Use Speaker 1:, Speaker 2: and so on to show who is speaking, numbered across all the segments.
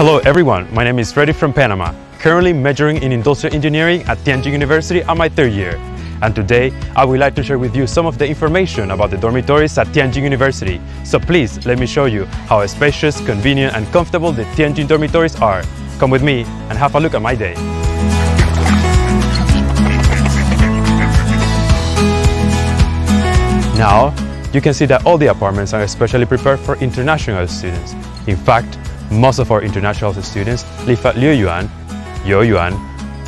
Speaker 1: Hello everyone, my name is Freddy from Panama, currently majoring in industrial engineering at Tianjin University on my third year. And today, I would like to share with you some of the information about the dormitories at Tianjin University. So please, let me show you how spacious, convenient and comfortable the Tianjin dormitories are. Come with me and have a look at my day. Now, you can see that all the apartments are especially prepared for international students. In fact, most of our international students live at Liu Yuan, Yo Yuan,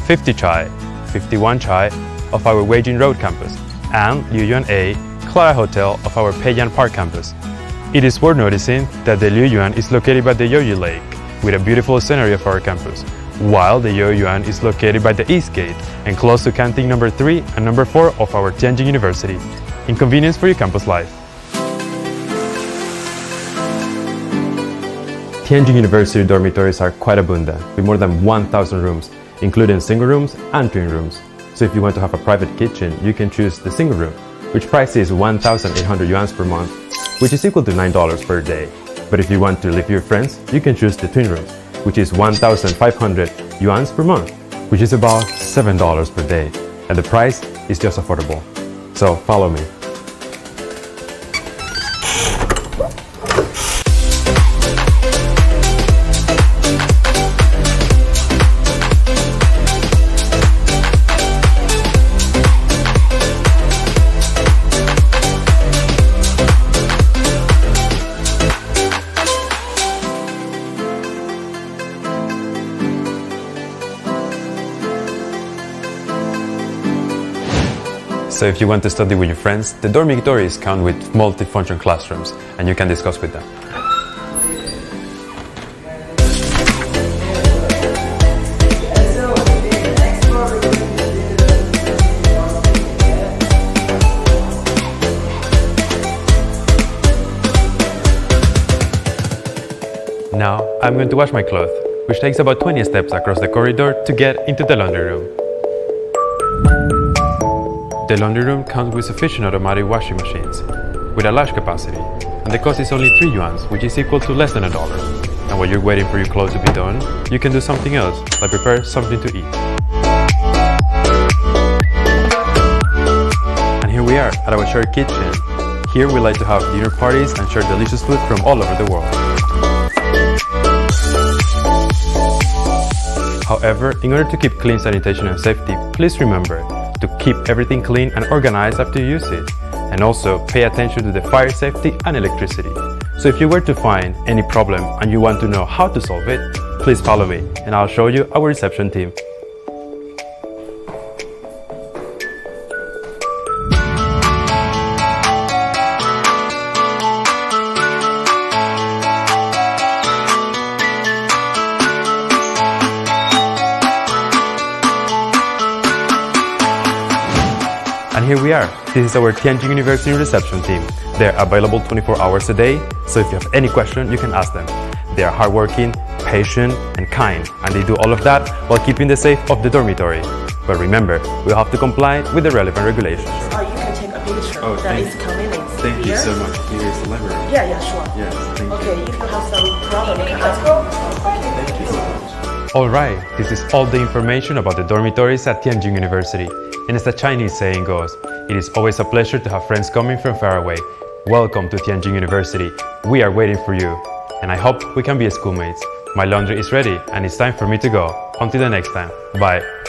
Speaker 1: 50 Chai, 51 Chai of our Weijin Road campus, and Liu Yuan A, Clara Hotel of our Peiyang Park campus. It is worth noticing that the Liu Yuan is located by the Yoyu Lake, with a beautiful scenery of our campus, while the Yo Yuan is located by the East Gate and close to canteen number 3 and number 4 of our Tianjin University. Inconvenience for your campus life. Tianjin University dormitories are quite abundant, with more than 1,000 rooms, including single rooms and twin rooms. So if you want to have a private kitchen, you can choose the single room, which price is 1,800 yuan per month, which is equal to $9 per day. But if you want to live with your friends, you can choose the twin room, which is 1,500 yuan per month, which is about $7 per day. And the price is just affordable. So follow me. So if you want to study with your friends, the dormitories come with multifunction classrooms and you can discuss with them. Now, I'm going to wash my clothes, which takes about 20 steps across the corridor to get into the laundry room. The laundry room comes with sufficient automatic washing machines, with a large capacity, and the cost is only 3 yuan, which is equal to less than a dollar. And while you're waiting for your clothes to be done, you can do something else, like prepare something to eat. And here we are, at our shared kitchen. Here we like to have dinner parties and share delicious food from all over the world. However, in order to keep clean sanitation and safety, please remember to keep everything clean and organized after it, and also pay attention to the fire safety and electricity. So if you were to find any problem and you want to know how to solve it, please follow me and I'll show you our reception team. And here we are. This is our Tianjin University reception team. They're available 24 hours a day, so if you have any question, you can ask them. They are hardworking, patient, and kind, and they do all of that while keeping the safe of the dormitory. But remember, we have to comply with the relevant regulations.
Speaker 2: Oh, you can take a picture.
Speaker 1: Oh,
Speaker 2: that
Speaker 1: thank-
Speaker 2: is convenient.
Speaker 1: Thank you so much. Here is the library.
Speaker 2: Yeah, yeah, sure.
Speaker 1: Yes, thank you.
Speaker 2: Okay, if you have some problem, you can ask me.
Speaker 1: Thank you so much. Alright, this is all the information about the dormitories at Tianjin University. And as the Chinese saying goes, it is always a pleasure to have friends coming from far away. Welcome to Tianjin University. We are waiting for you. And I hope we can be schoolmates. My laundry is ready and it's time for me to go. Until the next time. Bye.